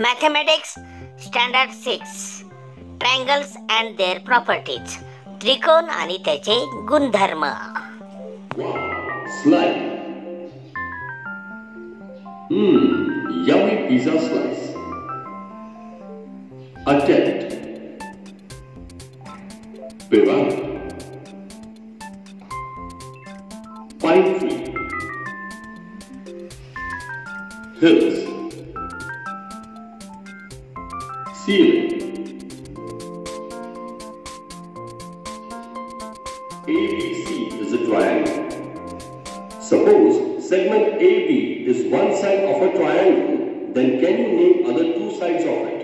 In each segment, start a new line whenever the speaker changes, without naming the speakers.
Mathematics standard six triangles and their properties त्रिकोण आणि त्याचे गुणधर्म.
Hills. ABC is a triangle. Suppose segment AB is one side of a triangle, then can you name other two sides of it?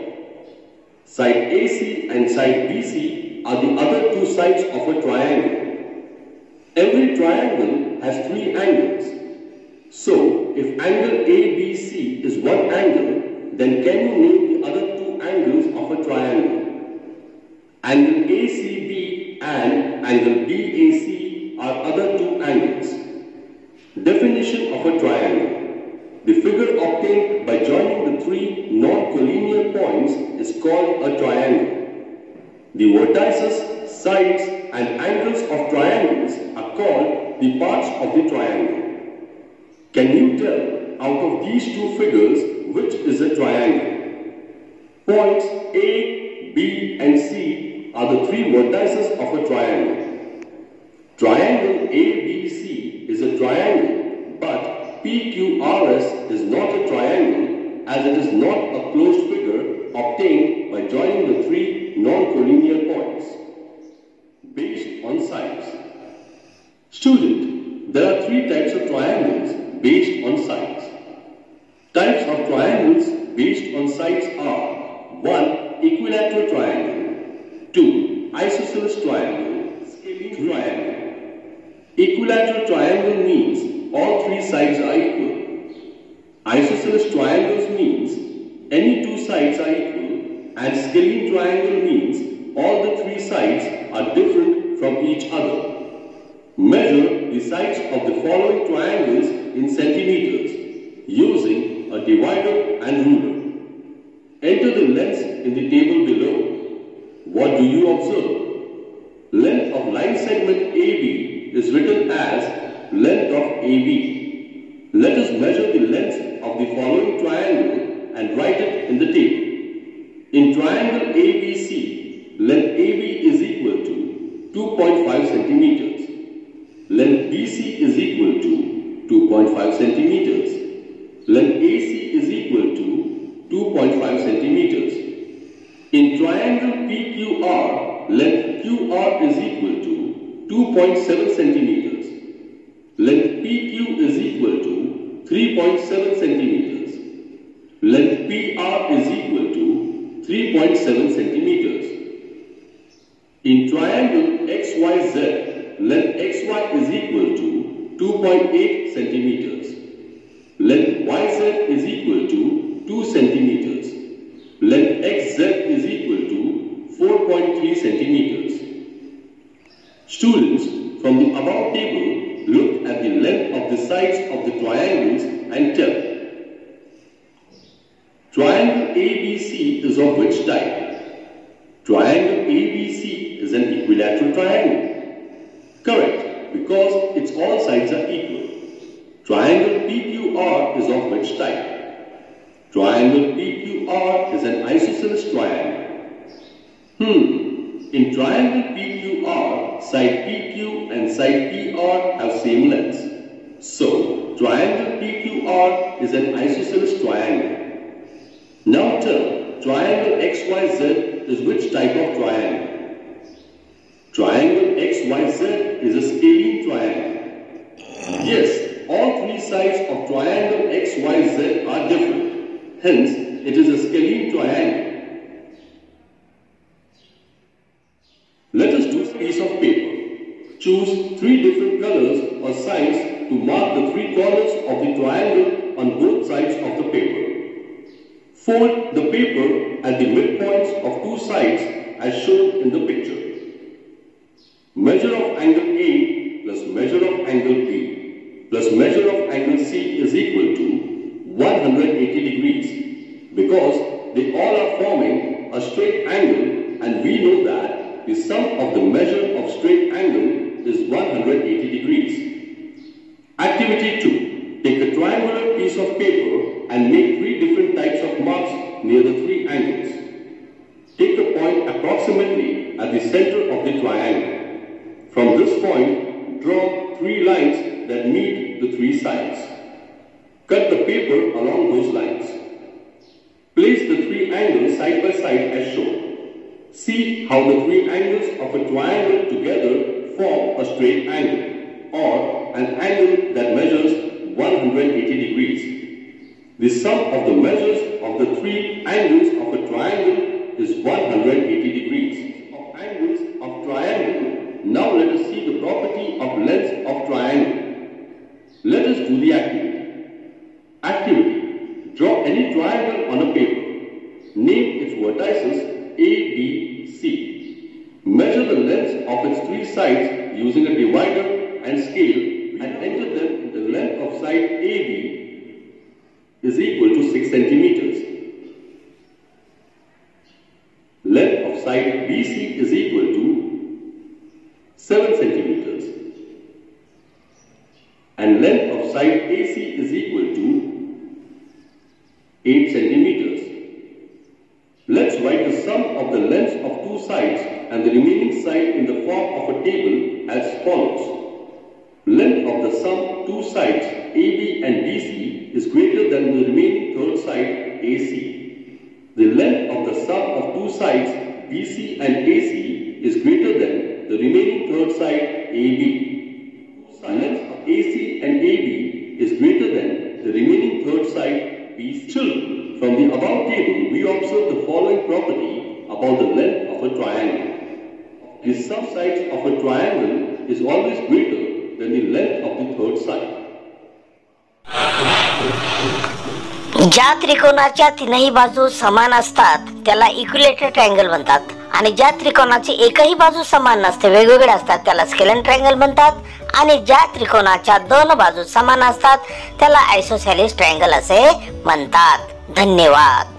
Side AC and side BC are the other two sides of a triangle. Every triangle has three angles. So, if angle ABC is one angle, then can you name the other angles of a triangle? Angle ACB and angle BAC are other two angles. Definition of a triangle. The figure obtained by joining the three non-collinear points is called a triangle. The vertices, sides and angles of triangles are called the parts of the triangle. Can you tell out of these two figures which is a triangle? Points A, B and C are the three vertices of a triangle. Triangle ABC is a triangle, but PQRS is not a triangle as it is not a closed figure obtained by joining the three non-collinear points. Based on sides. Student, there are three types of triangles based on sides. Types of triangles based on sides are 1. Equilateral triangle 2. Isosceles triangle triangle Equilateral triangle means all three sides are equal. Isosceles triangles means any two sides are equal and scalene triangle means all the three sides are different from each other. Measure the sides of the following triangles in centimeters using a divider and ruler. Lengths in the table below. What do you observe? Length of line segment AB is written as length of AB. Let us measure the length of the following triangle and write it in the table. In triangle ABC, length AB is equal to 2.5 centimeters. Length BC is equal to 2.5 centimeters. Length AC is equal to 2.5 centimeters. In triangle PQR, length QR is equal to 2.7 centimeters. Length PQ is equal to 3.7 centimeters. Length PR is equal to 3.7 centimeters. In triangle XYZ, length XY is equal to 2.8 centimeters. Length YZ is equal to 2 centimeters. Length XZ is equal to 4.3 centimeters. Students, from the above table, look at the length of the sides of the triangles and tell. Triangle ABC is of which type? Triangle ABC is an equilateral triangle. Correct, because its all sides are equal. Triangle PQR is of which type? Triangle PQR is an isosceles triangle. Hmm, in triangle PQR, side PQ and side PR have same length. So, triangle PQR is an isosceles triangle. Now tell, triangle XYZ is which type of triangle? Triangle XYZ is a scalene triangle. Yes, all three sides of triangle XYZ are different. Hence, it is a scalene triangle. Let us do a piece of paper. Choose three different colors or sides to mark the three corners of the triangle on both sides of the paper. Fold the paper at the midpoints of two sides as shown in the picture. Measure of angle A plus measure of angle B plus measure of angle C is equal to 180 degrees because they all are forming a straight angle and we know that the sum of the measure of straight angle is 180 degrees. Activity 2. Take a triangular piece of paper and make three different types of marks near the three angles. Take a point approximately at the center of the triangle. From this point, draw three lines that meet the three sides. Cut the paper along those lines. Place the three angles side by side as shown. See how the three angles of a triangle together form a straight angle or an angle that measures 180 degrees. The sum of the measures of the three angles of a triangle is 180 degrees. Of angles of triangle, now let us see the property of length of triangle. Let us do the activity. Activity. Draw any triangle on a paper. Name its vertices A, B, C. Measure the lengths of its three sides using a divider and scale and enter them the length of side AB is equal to 6 centimeters. Length of side BC is equal to 7 centimeters. And length of side AC is equal to 8 centimeters. Let's write the sum of the lengths of two sides and the remaining side in the form of a table as follows. Length of the sum two sides AB and BC is greater than the remaining third side AC. The length of the sum of two sides BC and AC is greater than the remaining third side AB. The length of AC and AB is greater than the remaining third side BC. Children, from the above table, we observe the following property about the length of a triangle. The sum of a triangle is always greater than the length of the third side.
ज्या त्रिकोणाच्या तीनही बाजू समान असतात त्याला इक्युलेटर triangle म्हणतात आणि ज्या त्रिकोणाची एकही बाजू समान नसते वेगवेगळे असतात त्याला स्केलन ट्रायंगल म्हणतात आणि ज्या त्रिकोणाच्या दोन बाजू समान असतात त्याला आयसोसॅलिस ट्रायंगल असे म्हणतात धन्यवाद